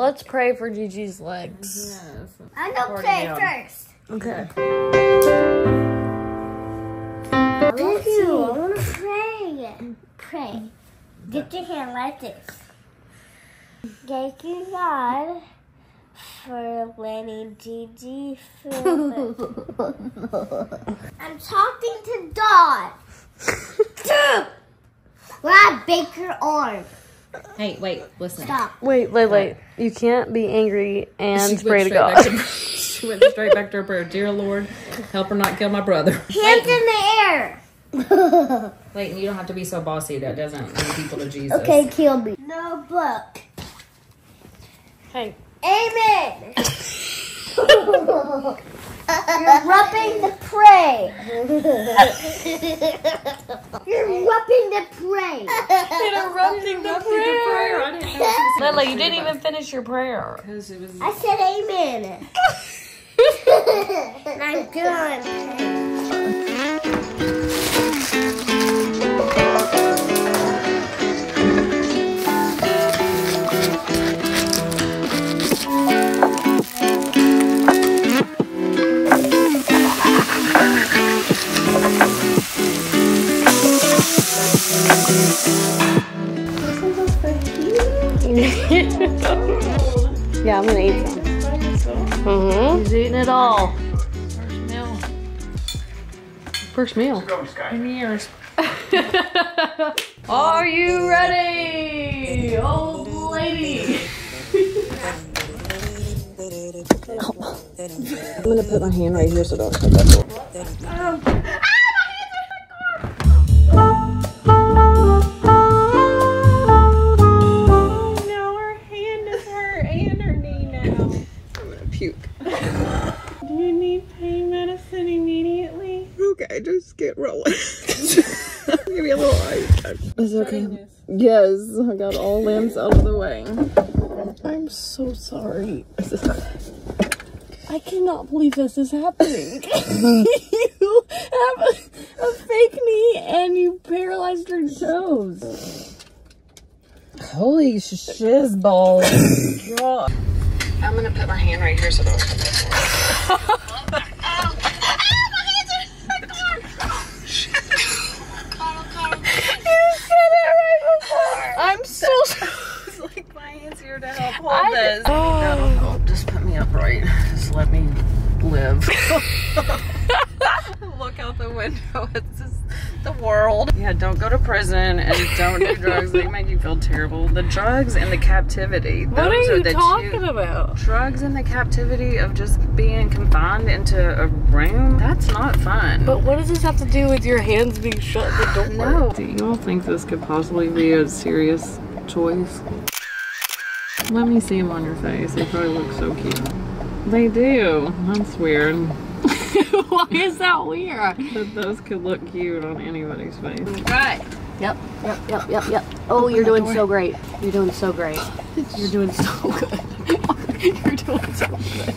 Let's pray for Gigi's legs. Yes. I'm gonna pray down. first. Okay. Thank you. I want to pray. Pray. Get your hand like this. Thank you, God, for letting Gigi feel I'm talking to God. When I bake your arm. Hey, wait, listen. Stop. Wait, wait, wait. You can't be angry and She pray went to straight God. back to- she went straight back to her prayer. Dear Lord, help her not kill my brother. Hands in the air. Wait, you don't have to be so bossy. That doesn't lead people to Jesus. Okay, kill me. No book. Hey. Amen. You're rubbing the prey. You're rubbing the prey. Interrupting the Prayer. I didn't know she was Lila, you didn't even finish your prayer. Because it was. I said amen. and I'm done. Yeah, I'm gonna eat some. Mm-hmm. He's eating it all. First meal First meal. in years. Are you ready, old lady? I'm gonna put my hand right here so don't puke. Do you need pain medicine immediately? Okay, just get rolling. Give me a little ice. It's okay. Yes, I got all limbs out of the way. I'm so sorry. I cannot believe this is happening. you have a, a fake knee and you paralyzed your toes. Holy shiz balls. I'm gonna put my hand right here so don't. I'm so It's like my hand's here to help hold I- this. Oh. That'll help. Just put me upright. Just let me live. Look out the window. It's just the world. Yeah, don't go to prison and don't do drugs. They make you feel terrible. The drugs and the captivity. What are you the talking two, about? Drugs and the captivity of just being confined into a room. That's not fun. But what does this have to do with your hands being shut at the door? No. Do you all think this could possibly be a serious choice? Let me see them on your face. They probably look so cute. They do. That's weird. Why is that weird? But those could look cute on anybody's face. Right. Yep, yep, yep, yep, yep. Oh, you're doing so great. You're doing so great. You're doing so good. you're doing so good.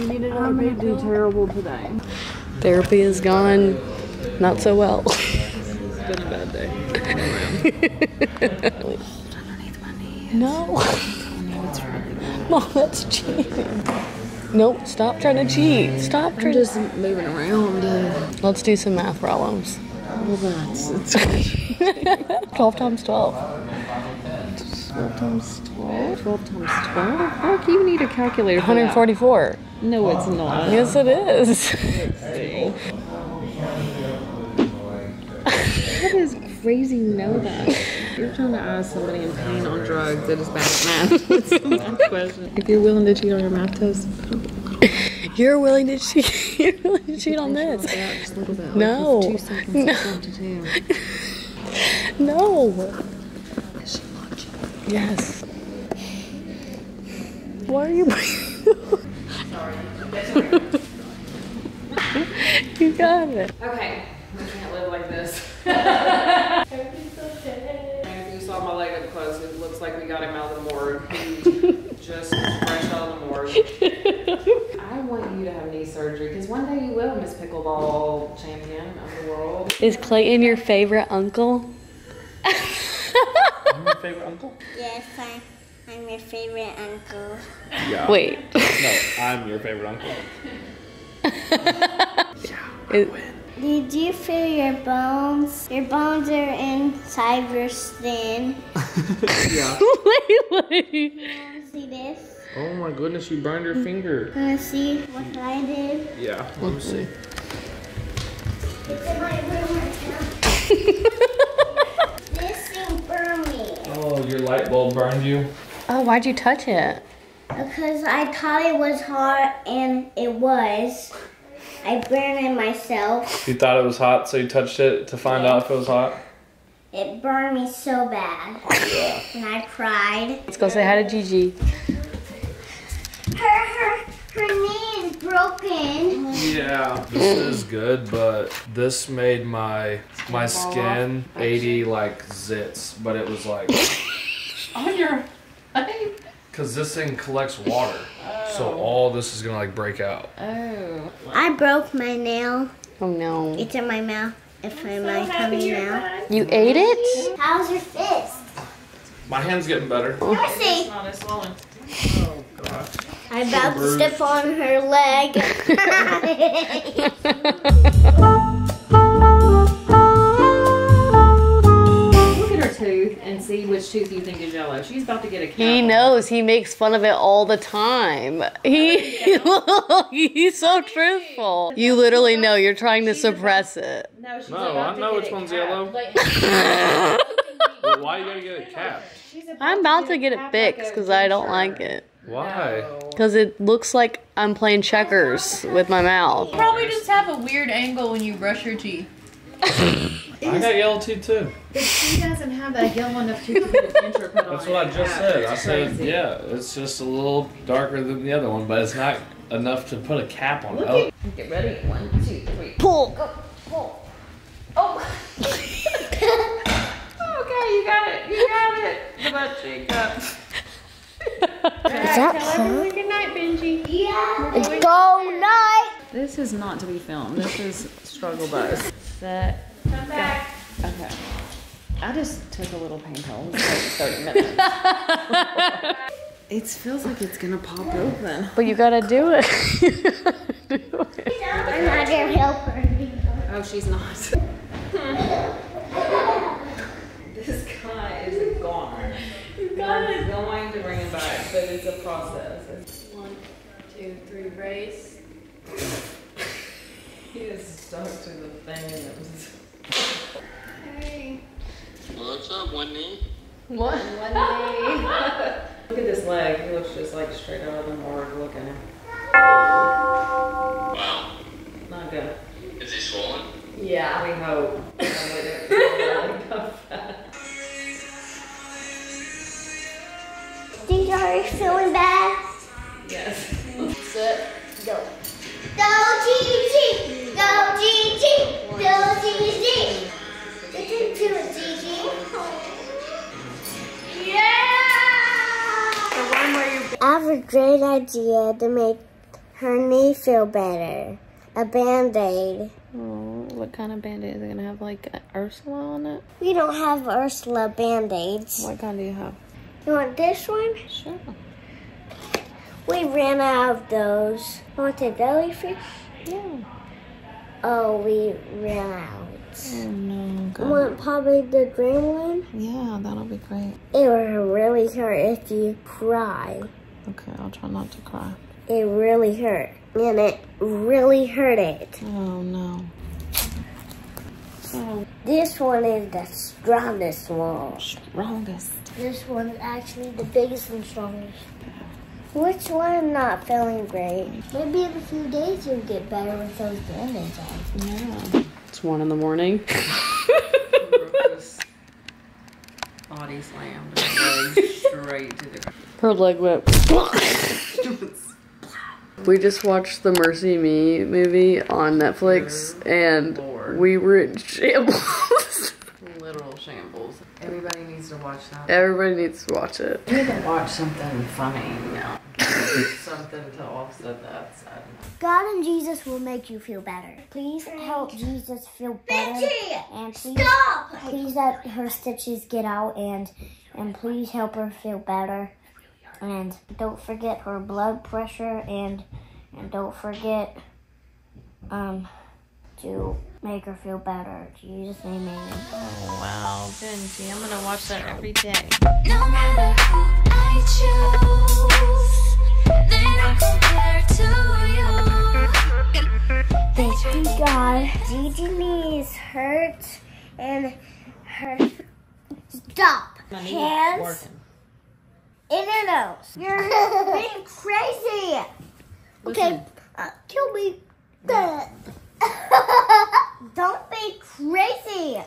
You need another I'm oh gonna big do terrible today. Therapy is gone not so well. It's been a bad day. no. Mom, that's cheating. Nope, stop trying to cheat. Stop I'm just moving around. Uh, Let's do some math problems. well, that's it's 12 times 12. 12 times 12. 12 times 12. Fuck, you need a calculator. for that. 144. No, it's not. Yes, it is. That is crazy. Know that. You're trying to ask somebody in pain on drugs that is bad at math. It's a question. If you're willing to cheat on your math test, You're willing to cheat. You're willing to cheat on this. yeah, just a bit. No. Like, No. is up to two. No. Is she watching? Yes. Why are you? Sorry. You got it. Okay, we can't live like this. If you saw my leg up close, it looks like we got him out of the morgue. He just fresh out of the morgue. I want you to have knee surgery because one day you will, Miss Pickleball Champion of the world. Is Clayton your favorite uncle? My favorite uncle? Yes, I, I'm I'm your favorite uncle. Yeah. Wait. No, I'm your favorite uncle. It- Did you feel your bones? Your bones are inside your skin. Yeah. wait, wait. Wanna see this? Oh my goodness, you burned your finger. Wanna see what I did? Yeah, let me see. It's in my room right now. this thing burned me. Oh, your light bulb burned you? Oh, why'd you touch it? Because I thought it was hot and it was. I burned it myself. You thought it was hot, so you touched it to find out if it was hot? It burned me so bad. Oh, yeah. And I cried. Let's go say hi to Gigi. Her, her, her knee is broken. Yeah, this is good, but this made my my skin 80 like zits, but it was like On your cuz this thing collects water. Oh. So all this is going to like break out. Oh. I broke my nail. Oh no. It's in my mouth. It's in my coming now. You ate it? How's your fist? My hand's getting better. Let me see. Not as swollen. Oh gosh. I'm about to step on her leg. Look at her tooth and see which tooth you think is yellow. She's about to get a cat. He knows. He makes fun of it all the time. He he's so truthful. You literally know you're trying to suppress it. No, No, I know which one's yellow. Like, But why you got to get it capped? I'm about to get it fixed because I don't like it. Why? Because it looks like I'm playing checkers with my mouth. Probably just have a weird angle when you brush your teeth. I got yellow teeth too. She doesn't have that yellow enough tooth to get a put on. That's what I just said. I said, crazy. yeah, it's just a little darker than the other one, but it's not enough to put a cap on it. Look Oh, at, get ready. One, two, three. Pull. Go, pull. Oh. okay, you got it. You got it. The butt cheek up. that Tell everyone good night, Benji. Yeah. Go night. This is not to be filmed. This is struggle bus. Set. Come back. Okay. I just took a little pain pill. It like 30 minutes. it feels like it's gonna pop open. But you gotta do it. I'm not your helper. Oh, she's not. this guy is a goner. I'm going to bring him back, but it's a process. It's- One, two, three, race. He is stuck to the thing. That was Hey. What's up, Wendy? what? Look at this leg. He looks just like straight out of the morgue looking. Wow. Not good. Is he swollen? Yeah. We hope. These are feeling bad. yes. Sit. Great idea to make her knee feel better. A band-aid. Oh, what kind of band-aid is it gonna have? Like Ursula on it? We don't have Ursula band-aids. What kind do you have? You want this one? Sure. We ran out of those. You want the jellyfish? Yeah. Oh, we ran out. Oh no. You God. want probably the green one? Yeah, that'll be great. It will really hurt if you cry. Okay, I'll try not to cry. It really hurt. And it really hurt it. Oh no. Oh, This one is the strongest one. strongest. This one's actually the biggest and strongest. Which one I'm not feeling great? Maybe in a few days you'll get better with those band-aids. Yeah. It's one in the morning. Body slammed. straight to the. Her leg went. we just watched the Mercy Me movie on Netflix, and Lord. we were in shambles. Literal shambles. Everybody needs to watch that. Everybody needs to watch it. We need to watch something funny now. something to offset that sadness. God and Jesus will make you feel better. Please help Jesus feel better. and please, please let her stitches get out and and please help her feel better. And don't forget her blood pressure and and don't forget um to make her feel better. Jesus name amen. Oh wow, Benji, I'm gonna watch that every day. No matter who I choose, they don't compare to you. Thank God. Gigi knees hurt and her stop. Hands working. In her nose. You're being crazy. Okay, uh, kill me. Don't be crazy.